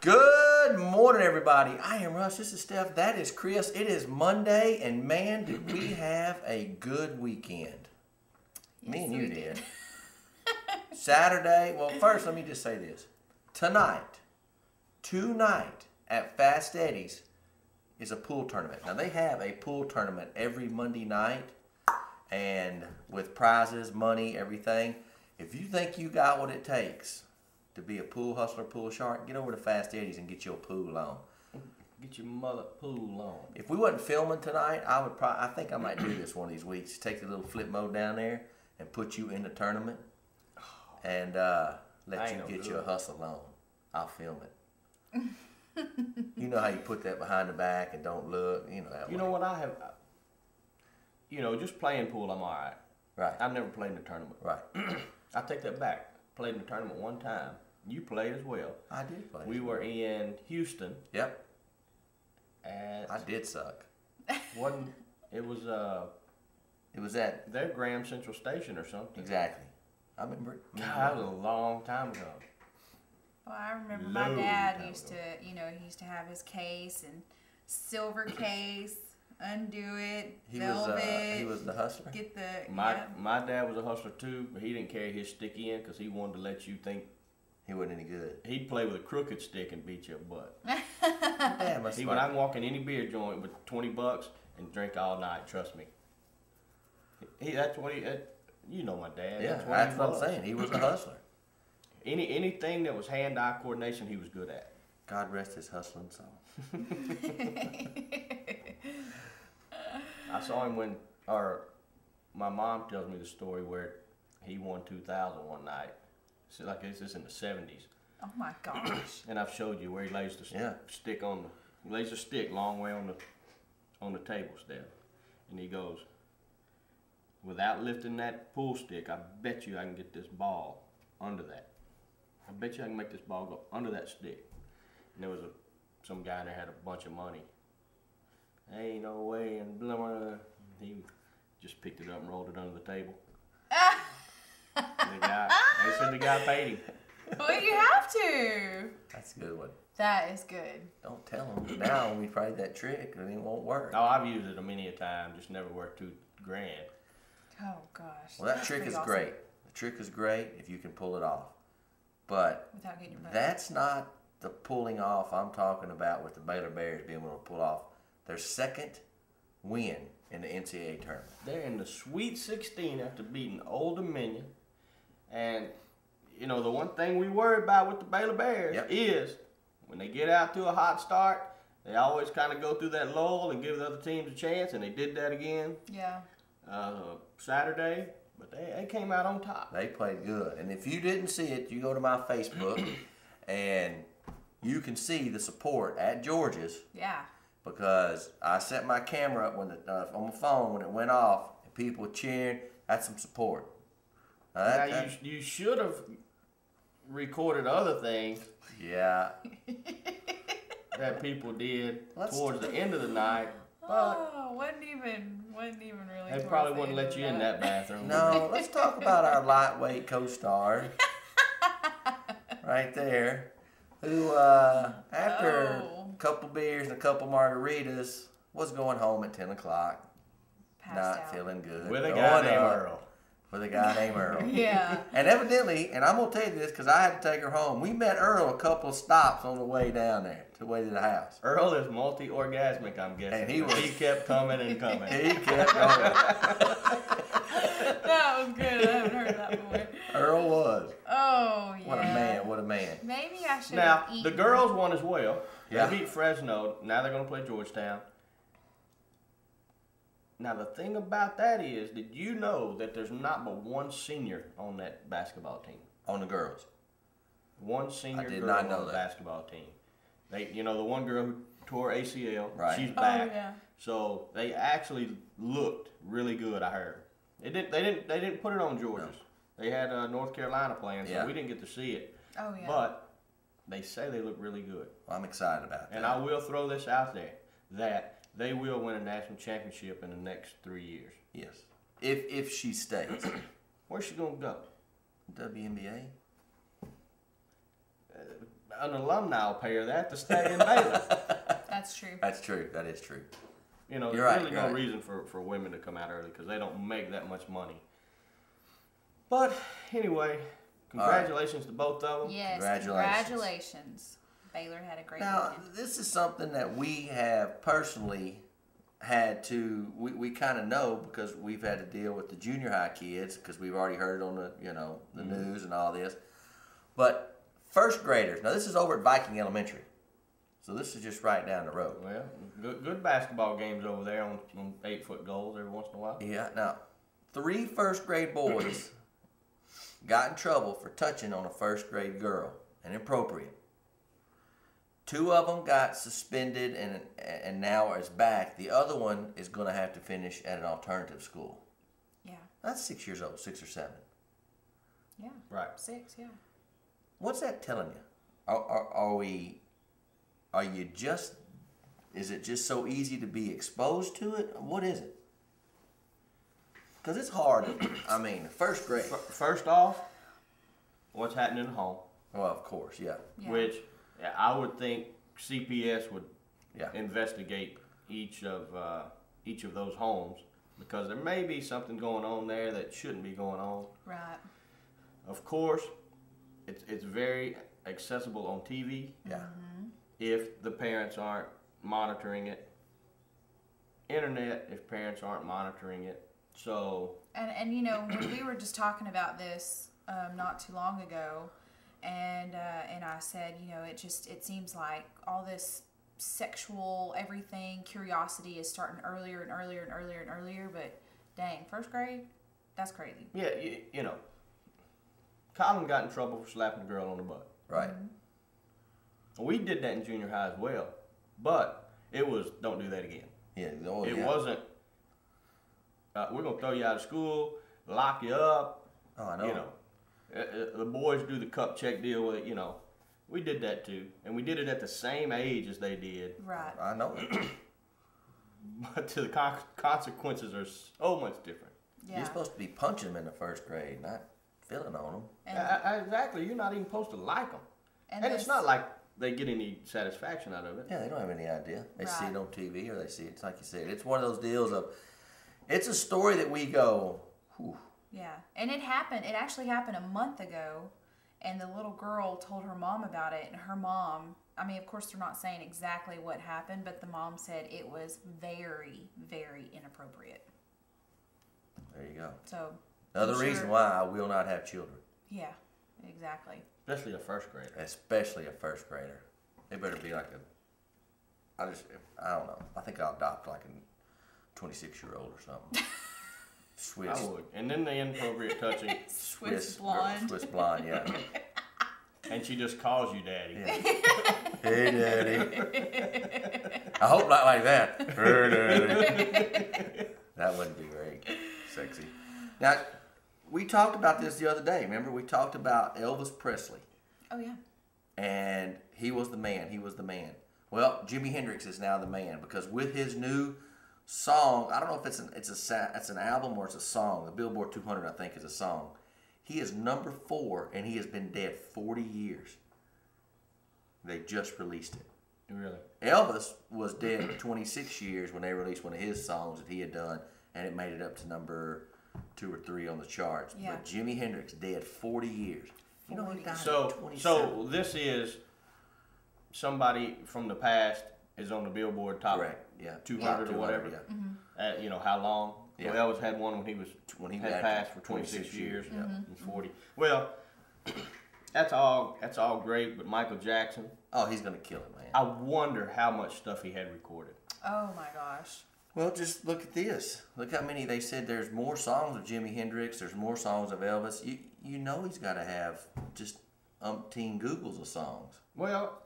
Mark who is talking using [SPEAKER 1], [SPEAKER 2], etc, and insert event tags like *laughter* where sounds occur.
[SPEAKER 1] Good morning, everybody. I am Russ. This is Steph. That is Chris. It is Monday, and man, did we *clears throat* have a good weekend. Me and you did.
[SPEAKER 2] did. *laughs*
[SPEAKER 1] Saturday. Well, first, let me just say this. Tonight, tonight at Fast Eddie's is a pool tournament. Now, they have a pool tournament every Monday night, and with prizes, money, everything. If you think you got what it takes to be a pool hustler, pool shark, get over to Fast Eddie's and get your pool on.
[SPEAKER 3] Get your mother pool on.
[SPEAKER 1] If we wasn't filming tonight, I would probably. I think I might do this one of these weeks. Take the little flip mode down there and put you in the tournament, and uh, let you
[SPEAKER 3] no
[SPEAKER 1] get
[SPEAKER 3] good.
[SPEAKER 1] your hustle on. I'll film it. you know how you put that behind the back and don't look. You know that.
[SPEAKER 3] You
[SPEAKER 1] way.
[SPEAKER 3] know what I have? You know, just playing pool, I'm all right.
[SPEAKER 1] Right.
[SPEAKER 3] I've never played in a tournament.
[SPEAKER 1] Right. *clears throat*
[SPEAKER 3] I take that back. Played in a tournament one time. You played as well.
[SPEAKER 1] I did play.
[SPEAKER 3] We were in Houston
[SPEAKER 1] Yep.
[SPEAKER 3] at
[SPEAKER 1] I did suck. *laughs*
[SPEAKER 3] wasn't it was uh
[SPEAKER 1] It was at
[SPEAKER 3] their Graham Central Station or something.
[SPEAKER 1] exactly. I remember. it.
[SPEAKER 3] God, that was a long time ago.
[SPEAKER 2] Well, I remember my dad used
[SPEAKER 3] ago.
[SPEAKER 2] to, you know, he used to have his case and silver *coughs* case, undo it,
[SPEAKER 1] He was.
[SPEAKER 2] velvet,
[SPEAKER 1] Uh, he was the hustler.
[SPEAKER 2] get the
[SPEAKER 3] My
[SPEAKER 2] yeah.
[SPEAKER 3] my dad was a hustler too, but he didn't carry his stick in because he wanted to let you think
[SPEAKER 1] He wasn't any good.
[SPEAKER 3] he'd play with a crooked stick and beat your butt. *laughs*
[SPEAKER 1] Damn, must
[SPEAKER 3] See, when I'm walking any beer joint with twenty bucks and drink all night, trust me. He, that's what he. That, you know my dad.
[SPEAKER 1] Yeah,
[SPEAKER 3] that's what,
[SPEAKER 1] that's
[SPEAKER 3] he
[SPEAKER 1] what I'm saying. He was a hustler. *clears throat*
[SPEAKER 3] Any anything that was hand-eye coordination, he was good at.
[SPEAKER 1] God rest his hustling soul. *laughs* *laughs*
[SPEAKER 3] I saw him when, or my mom tells me the story where he won 2000 one night. So like this is in the seventies,
[SPEAKER 2] Oh my gosh. *clears throat*
[SPEAKER 3] and I've showed you where he lays the
[SPEAKER 1] Yeah.
[SPEAKER 3] stick on the he lays the stick long way on the on the table step, and he goes, without lifting that pool stick, I bet you I can get this ball under that. I bet you I can make this ball go under that stick. And there was a some guy in there had a bunch of money. Ain't no way, and blah, blah, blah. he just picked it up and rolled it under the table. *laughs* the guy, they said the guy paid him.
[SPEAKER 2] well, you have to.
[SPEAKER 1] That's a good one.
[SPEAKER 2] That is good.
[SPEAKER 1] Don't tell him. Now when we tried that trick, and it won't work.
[SPEAKER 3] Oh, I've used it a many a time, just never worked two grand.
[SPEAKER 2] Oh gosh.
[SPEAKER 1] Well, that
[SPEAKER 2] That's
[SPEAKER 1] trick is
[SPEAKER 2] awesome.
[SPEAKER 1] great. The trick is great if you can pull it off. But
[SPEAKER 2] Without getting your butt.
[SPEAKER 1] that's not the pulling off I'm talking about with the Baylor Bears being able to pull off their second win in the NCAA tournament.
[SPEAKER 3] They're in the Sweet 16 after beating Old Dominion. And, you know, the one thing we worry about with the Baylor Bears
[SPEAKER 1] Yep.
[SPEAKER 3] is when they get out to a hot start, they always kind of go through that lull and give the other teams a chance, and they did that again
[SPEAKER 2] Yeah.
[SPEAKER 3] uh, Saturday. But they, they came out on top.
[SPEAKER 1] They played good. And if you didn't see it, you go to my Facebook *clears throat* and you can see the support at George's
[SPEAKER 2] Yeah.
[SPEAKER 1] Because I set my camera up when the, uh, on my phone when it went off and people were cheering. That's some support. Now,
[SPEAKER 3] Now, you, you should have recorded other things
[SPEAKER 1] yeah, *laughs*
[SPEAKER 3] that people did
[SPEAKER 1] Let's-
[SPEAKER 3] towards the end of the night, but
[SPEAKER 2] Oh, wasn't even wasn't even really.
[SPEAKER 3] they probably wouldn't let
[SPEAKER 2] of
[SPEAKER 3] you in that *laughs* bathroom.
[SPEAKER 1] No, let's talk about our lightweight co-star *laughs* right there, who uh, after
[SPEAKER 2] Oh.
[SPEAKER 1] a couple beers and a couple margaritas was going home at ten o'clock,
[SPEAKER 2] Passed
[SPEAKER 1] not
[SPEAKER 2] out.
[SPEAKER 1] feeling good.
[SPEAKER 3] With a
[SPEAKER 1] going
[SPEAKER 3] guy named Earl.
[SPEAKER 1] With a guy named Earl. *laughs*
[SPEAKER 2] Yeah.
[SPEAKER 1] And evidently, and I'm gonna tell you this because I had to take her home. We met Earl a couple of stops on the way down there, to the way to the house.
[SPEAKER 3] Earl is multi-orgasmic, I'm guessing.
[SPEAKER 1] And he was-
[SPEAKER 3] he kept coming and coming. *laughs*
[SPEAKER 1] He kept going. *laughs*
[SPEAKER 2] that was good. I haven't heard that before.
[SPEAKER 1] Earl was.
[SPEAKER 2] Oh yeah.
[SPEAKER 1] What a man! What a man!
[SPEAKER 2] Maybe I should.
[SPEAKER 3] now
[SPEAKER 2] have
[SPEAKER 3] the girls won as well.
[SPEAKER 1] Yeah.
[SPEAKER 3] They beat Fresno. Now they're going to play Georgetown. Now the thing about that is, did you know that there's not but one senior on that basketball team?
[SPEAKER 1] On the girls.
[SPEAKER 3] One senior I
[SPEAKER 1] did
[SPEAKER 3] girl
[SPEAKER 1] not
[SPEAKER 3] on
[SPEAKER 1] know
[SPEAKER 3] the
[SPEAKER 1] that.
[SPEAKER 3] basketball team. They, you know, the one girl who tore ACL.
[SPEAKER 1] Right.
[SPEAKER 3] She's
[SPEAKER 2] Oh
[SPEAKER 3] back.
[SPEAKER 2] yeah.
[SPEAKER 3] So they actually looked really good. I heard. They didn't. They didn't. They didn't put it on George's. They had uh, North Carolina playing, so
[SPEAKER 1] Yeah.
[SPEAKER 3] we didn't get to see it.
[SPEAKER 2] Oh yeah.
[SPEAKER 3] But they say they look really good.
[SPEAKER 1] Well, I'm excited about that.
[SPEAKER 3] And I will throw this out there that they will win a national championship in the next three years.
[SPEAKER 1] yes, if if she stays, *clears throat*
[SPEAKER 3] Where's she gonna go?
[SPEAKER 1] WNBA.
[SPEAKER 3] Uh, an alumni will pay her that to stay in Baylor. *laughs*
[SPEAKER 2] That's true.
[SPEAKER 1] That's true. That is true.
[SPEAKER 3] You know,
[SPEAKER 1] You're
[SPEAKER 3] there's
[SPEAKER 1] right,
[SPEAKER 3] really no
[SPEAKER 1] right.
[SPEAKER 3] reason for, for women to come out early because they don't make that much money. But anyway, congratulations to both of them.
[SPEAKER 2] Yes.
[SPEAKER 1] Congratulations.
[SPEAKER 2] Congratulations. Baylor had a great
[SPEAKER 1] Now,
[SPEAKER 2] weekend.
[SPEAKER 1] this is something that we have personally had to, we, we kind of know because we've had to deal with the junior high kids because we've already heard it on the, you know, the mm-hmm. news and all this. But first graders, now this is over at Viking Elementary. So this is just right down the road.
[SPEAKER 3] Well, good, good basketball games over there on, on eight foot goals every once in a while.
[SPEAKER 1] Yeah, now, three first grade boys got in trouble for touching on a first grade girl, and inappropriate. Two of them got suspended and and now is back. The other one is going to have to finish at an alternative school.
[SPEAKER 2] Yeah.
[SPEAKER 1] That's six years old, six or seven.
[SPEAKER 2] Yeah.
[SPEAKER 3] Right.
[SPEAKER 2] Six. Yeah.
[SPEAKER 1] What's that telling you? Are, are, are we? Are you just? Is it just so easy to be exposed to it? What is it? Because it's hard. I mean, first grade.
[SPEAKER 3] F- First off, what's happening at home,
[SPEAKER 1] Well, of course, yeah,
[SPEAKER 2] Yeah.
[SPEAKER 3] which yeah, I would think CPS would
[SPEAKER 1] yeah.
[SPEAKER 3] investigate each of uh, each of those homes because there may be something going on there that shouldn't be going on.
[SPEAKER 2] Right.
[SPEAKER 3] Of course, it's it's very accessible on TV
[SPEAKER 1] Yeah.
[SPEAKER 3] if the parents aren't monitoring it. Internet if parents aren't monitoring it. So
[SPEAKER 2] And and you know when we were just talking about this um, not too long ago, and uh, and I said you know it just it seems like all this sexual everything curiosity is starting earlier and earlier and earlier and earlier. But dang, first grade, that's crazy.
[SPEAKER 3] yeah, you, you know, Colin got in trouble for slapping a girl on the butt.
[SPEAKER 1] Right.
[SPEAKER 3] We did that in junior high as well, but it was don't do that again.
[SPEAKER 1] Yeah. Oh,
[SPEAKER 3] it
[SPEAKER 1] yeah.
[SPEAKER 3] wasn't. Uh, we're gonna throw you out of school, lock you up.
[SPEAKER 1] Oh, I know.
[SPEAKER 3] You know, uh, uh, the boys do the cup check deal with it. You know, we did that too, and we did it at the same age as they did.
[SPEAKER 2] Right.
[SPEAKER 1] I know. *coughs*
[SPEAKER 3] But the con- consequences are so much different.
[SPEAKER 2] Yeah.
[SPEAKER 1] You're supposed to be punching them in the first grade, not feeling on them.
[SPEAKER 2] and,
[SPEAKER 3] Uh, exactly, you're not even supposed to like them,
[SPEAKER 2] and,
[SPEAKER 3] and,
[SPEAKER 2] this-
[SPEAKER 3] it's not like they get any satisfaction out of it.
[SPEAKER 1] Yeah, they don't have any idea. They see
[SPEAKER 2] Right.
[SPEAKER 1] it on TV or they see it. It's like you said. It's one of those deals of. It's a story that we go. Whew,
[SPEAKER 2] Yeah, and it happened. It actually happened a month ago, and the little girl told her mom about it, and her mom. I mean, of course, they're not saying exactly what happened, but the mom said it was very, very inappropriate.
[SPEAKER 1] there you go.
[SPEAKER 2] So,
[SPEAKER 1] Another
[SPEAKER 2] I'm
[SPEAKER 1] reason why I will not have children,
[SPEAKER 2] yeah, exactly.
[SPEAKER 3] Especially a first grader.
[SPEAKER 1] especially a first grader. They better be like a. I just. I don't know. I think I'll adopt like a 26 year old or something. *laughs* Swiss.
[SPEAKER 3] I would. And then the inappropriate touching, *laughs*
[SPEAKER 2] Swiss
[SPEAKER 1] girl-
[SPEAKER 2] blonde.
[SPEAKER 1] Swiss blonde. Yeah. *laughs*
[SPEAKER 3] and she just calls you daddy.
[SPEAKER 1] yeah. hey, daddy. I hope not like that. Hey, daddy. that wouldn't be very sexy. Now, we talked about this the other day. Remember, we talked about Elvis Presley,
[SPEAKER 2] Oh yeah,
[SPEAKER 1] and he was the man. He was the man. Well, Jimi Hendrix is now the man because with his new song, I don't know if it's an it's a it's an album or it's a song. The Billboard 200, I think, is a song. He is number four, and he has been dead 40 years. They just released it.
[SPEAKER 3] Really.
[SPEAKER 1] Elvis was dead *clears throat* 26 years when they released one of his songs that he had done, and it made it up to number two or three on the charts.
[SPEAKER 2] Yeah.
[SPEAKER 1] But Jimi Hendrix dead 40 years. You know he died
[SPEAKER 3] So,
[SPEAKER 1] 27.
[SPEAKER 3] so this is somebody from the past is on the Billboard top
[SPEAKER 1] correct, yeah,
[SPEAKER 3] 200
[SPEAKER 1] Top
[SPEAKER 3] or whatever.
[SPEAKER 1] yeah. Mm-hmm.
[SPEAKER 3] At, you know how long?
[SPEAKER 1] Yeah.
[SPEAKER 3] Well, Elvis had one when he was
[SPEAKER 1] When he
[SPEAKER 3] had
[SPEAKER 1] had
[SPEAKER 3] passed for 26,
[SPEAKER 1] 26
[SPEAKER 3] years,
[SPEAKER 1] years, yeah. Mm-hmm.
[SPEAKER 3] and 40. Well, *clears throat* that's all. That's all great. But Michael Jackson,
[SPEAKER 1] Oh, he's gonna kill it, man.
[SPEAKER 3] I wonder how much stuff he had recorded.
[SPEAKER 2] oh my gosh.
[SPEAKER 1] Well, just look at this. Look how many they said. There's more songs of Jimi Hendrix. There's more songs of Elvis. You you know he's got to have just umpteen Googles of songs.
[SPEAKER 3] Well,